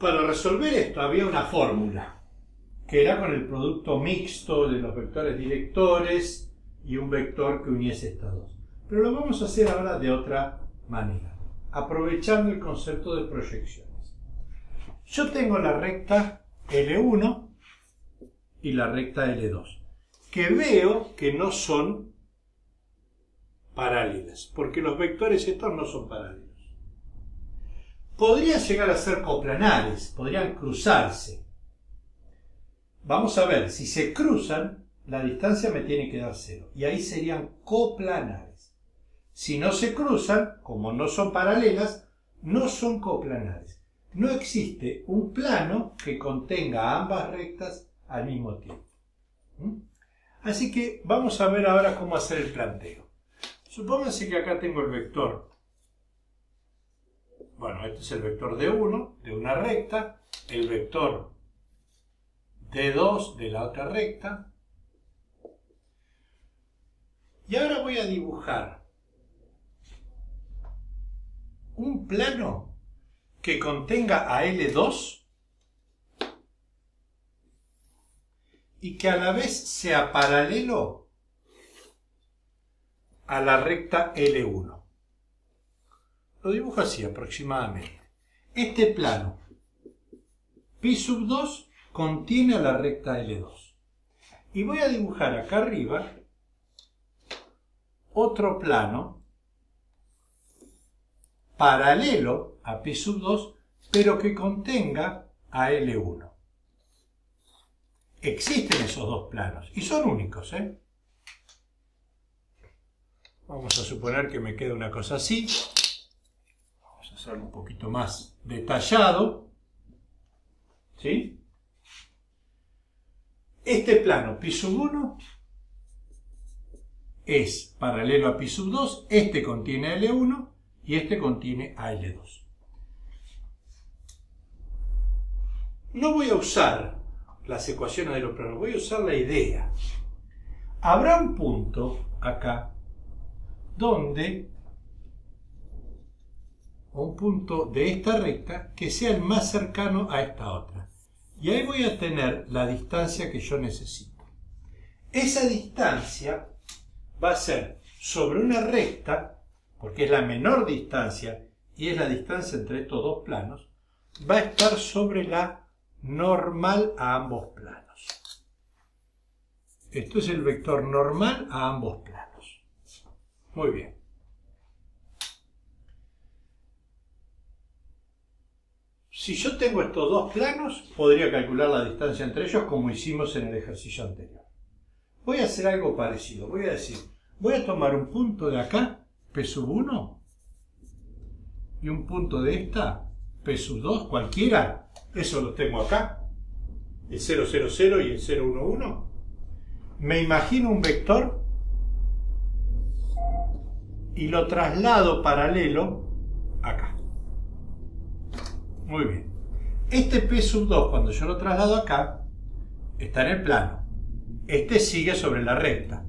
Para resolver esto había una fórmula, que era con el producto mixto de los vectores directores y un vector que uniese estas dos. Pero lo vamos a hacer ahora de otra manera, aprovechando el concepto de proyecciones. Yo tengo la recta L1 y la recta L2, que veo que no son paralelas, porque los vectores estos no son paralelos. Podrían llegar a ser coplanares, podrían cruzarse. Vamos a ver, si se cruzan, la distancia me tiene que dar cero, y ahí serían coplanares. Si no se cruzan, como no son paralelas, no son coplanares. No existe un plano que contenga ambas rectas al mismo tiempo. ¿Mm? Así que vamos a ver ahora cómo hacer el planteo. Supónganse que acá tengo el vector. Bueno, este es el vector D1 de una recta, el vector D2 de la otra recta. Y ahora voy a dibujar un plano que contenga a L2 y que a la vez sea paralelo a la recta L1. Lo dibujo así aproximadamente. Este plano pi sub 2 contiene a la recta L2. Y voy a dibujar acá arriba otro plano paralelo a pi sub 2, pero que contenga a L1. Existen esos dos planos y son únicos. ¿eh? Vamos a suponer que me queda una cosa así. Un poquito más detallado. ¿Sí? Este plano pi sub 1 es paralelo a pi sub 2, este contiene L1 y este contiene a L2. No voy a usar las ecuaciones de los planos, voy a usar la idea. Habrá un punto acá donde un punto de esta recta que sea el más cercano a esta otra. Y ahí voy a tener la distancia que yo necesito. Esa distancia va a ser sobre una recta, porque es la menor distancia y es la distancia entre estos dos planos, va a estar sobre la normal a ambos planos. Esto es el vector normal a ambos planos. Muy bien. Si yo tengo estos dos planos, podría calcular la distancia entre ellos como hicimos en el ejercicio anterior. Voy a hacer algo parecido. Voy a decir, voy a tomar un punto de acá, P sub 1, y un punto de esta, P sub 2, cualquiera, eso lo tengo acá, el 000 y el 011. Me imagino un vector y lo traslado paralelo acá. Muy bien. Este P sub 2, cuando yo lo traslado acá, está en el plano. Este sigue sobre la recta.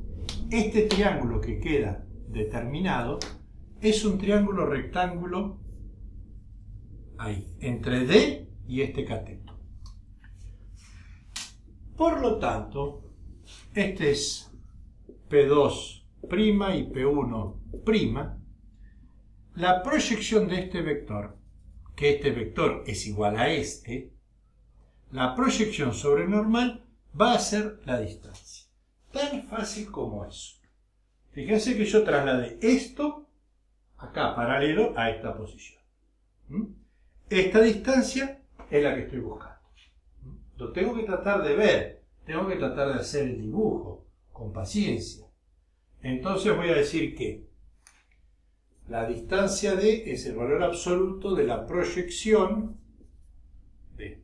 Este triángulo que queda determinado es un triángulo rectángulo ahí, entre D y este cateto. Por lo tanto, este es P2' y P1'. La proyección de este vector, que este vector es igual a este, la proyección sobre normal va a ser la distancia. Tan fácil como eso. Fíjense que yo trasladé esto acá paralelo a esta posición. ¿Mm? Esta distancia es la que estoy buscando. Lo tengo que tratar de ver, tengo que tratar de hacer el dibujo con paciencia. Entonces voy a decir que la distancia D es el valor absoluto de la proyección de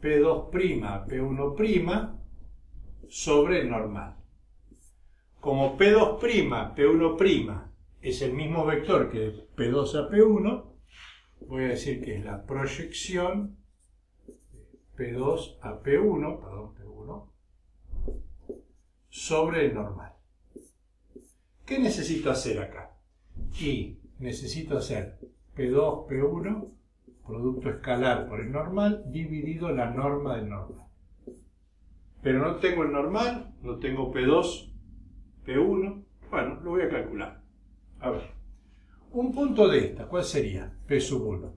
P2' P1' sobre el normal. Como P2', P1' es el mismo vector que de P2 a P1, voy a decir que es la proyección P2 a P1, perdón, P1, sobre el normal. ¿Qué necesito hacer acá? Y necesito hacer P2, P1 producto escalar por el normal, dividido la norma del normal. Pero no tengo el normal, no tengo P2, P1. Bueno, lo voy a calcular. A ver. Un punto de esta, ¿cuál sería? P sub 1.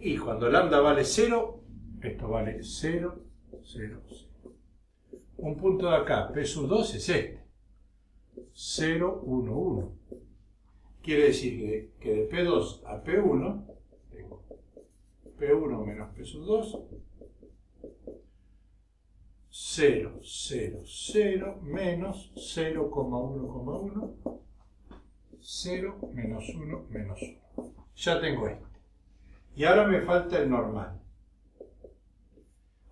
Y cuando lambda vale 0, esto vale 0, 0, 0. Un punto de acá, P sub 2 es este. 0, 1, 1. Quiere decir que, de P2 a P1 tengo P1 menos P sub 2 0, 0, 0, menos 0,1,1, 0, menos 1, menos 1. Ya tengo este. Y ahora me falta el normal.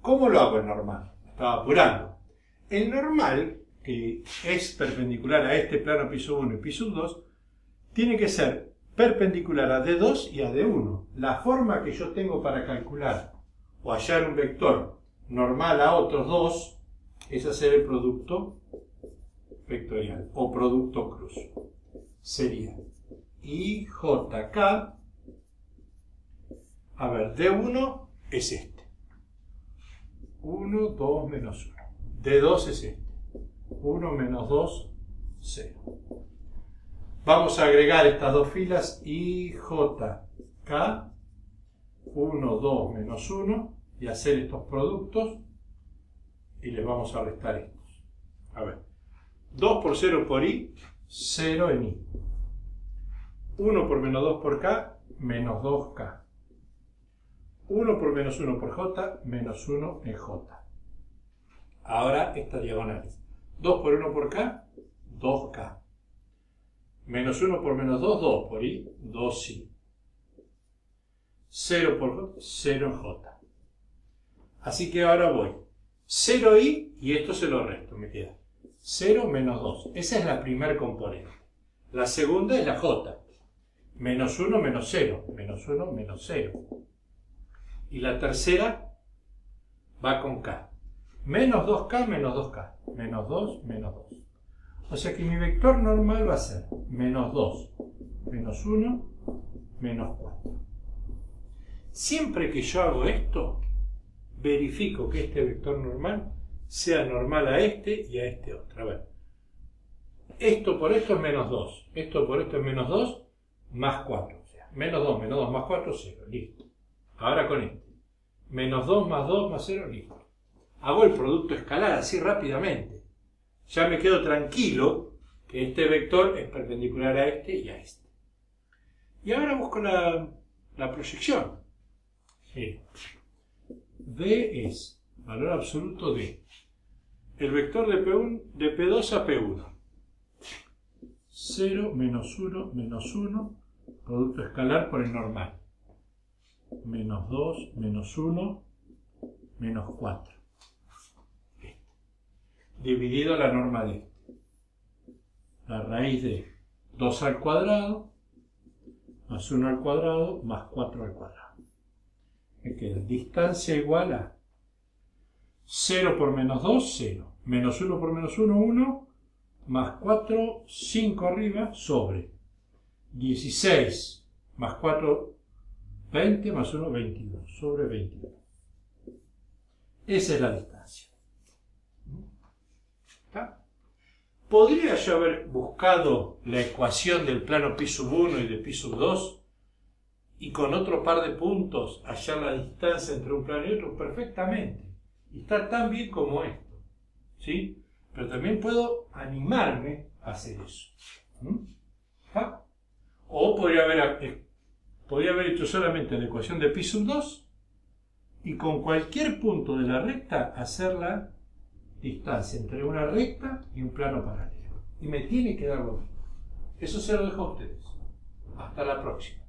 ¿Cómo lo hago el normal? Estaba apurando. El normal, que es perpendicular a este plano piso 1 y piso 2, tiene que ser perpendicular a D2 y a D1. La forma que yo tengo para calcular o hallar un vector normal a otros dos es hacer el producto vectorial o producto cruz. Sería IJK, a ver, D1 es este. 1, 2, menos 1. D2 es este. 1 menos 2, 0. Vamos a agregar estas dos filas IJK, 1, 2, menos 1 y hacer estos productos y les vamos a restar estos. A ver, 2 por 0 por i, 0 en i. 1 por menos 2 por k, menos 2k. 1 por menos 1 por j, menos 1 en j. Ahora estas diagonales. 2 por 1 por k, 2k. Menos 1 por menos 2, 2 por i, 2i. 0 por j, 0 en j. Así que ahora voy 0i y esto se lo resto, me queda 0 menos 2. Esa es la primera componente. La segunda es la j. Menos 1 menos 0. Menos 1 menos 0. Y la tercera va con k. Menos 2k menos 2k. Menos 2 menos 2. O sea que mi vector normal va a ser menos 2 menos 1 menos 4. Siempre que yo hago esto, verifico que este vector normal sea normal a este y a este otro. A ver, esto por esto es menos 2, esto por esto es menos 2, más 4. O sea, menos 2, menos 2 más 4, 0, listo. Ahora con este, menos 2 más 2 más 0, listo. Hago el producto escalar así rápidamente. Ya me quedo tranquilo que este vector es perpendicular a este y a este. Y ahora busco la, la proyección. D es valor absoluto de el vector de, P1, de P2 a P1. 0 menos 1 menos 1, producto escalar por el normal. Menos 2 menos 1 menos 4. Dividido la norma de la raíz de 2 al cuadrado más 1 al cuadrado más 4 al cuadrado me queda distancia igual a 0 por menos 2, 0. Menos 1 por menos 1, 1. Más 4, 5 arriba, sobre 16 más 4, 20, más 1, 22. Sobre 22. Esa es la distancia. ¿Está? ¿Podría yo haber buscado la ecuación del plano pi sub 1 y de pi sub 2 y con otro par de puntos hallar la distancia entre un plano y otro perfectamente. Y está tan bien como esto. ¿Sí? Pero también puedo animarme a hacer eso. ¿Ah? O podría haber, eh, podría haber hecho solamente la ecuación de pi sub 2 y con cualquier punto de la recta hacer la distancia entre una recta y un plano paralelo. Y me tiene que dar lo mismo. Eso se lo dejo a ustedes. Hasta la próxima.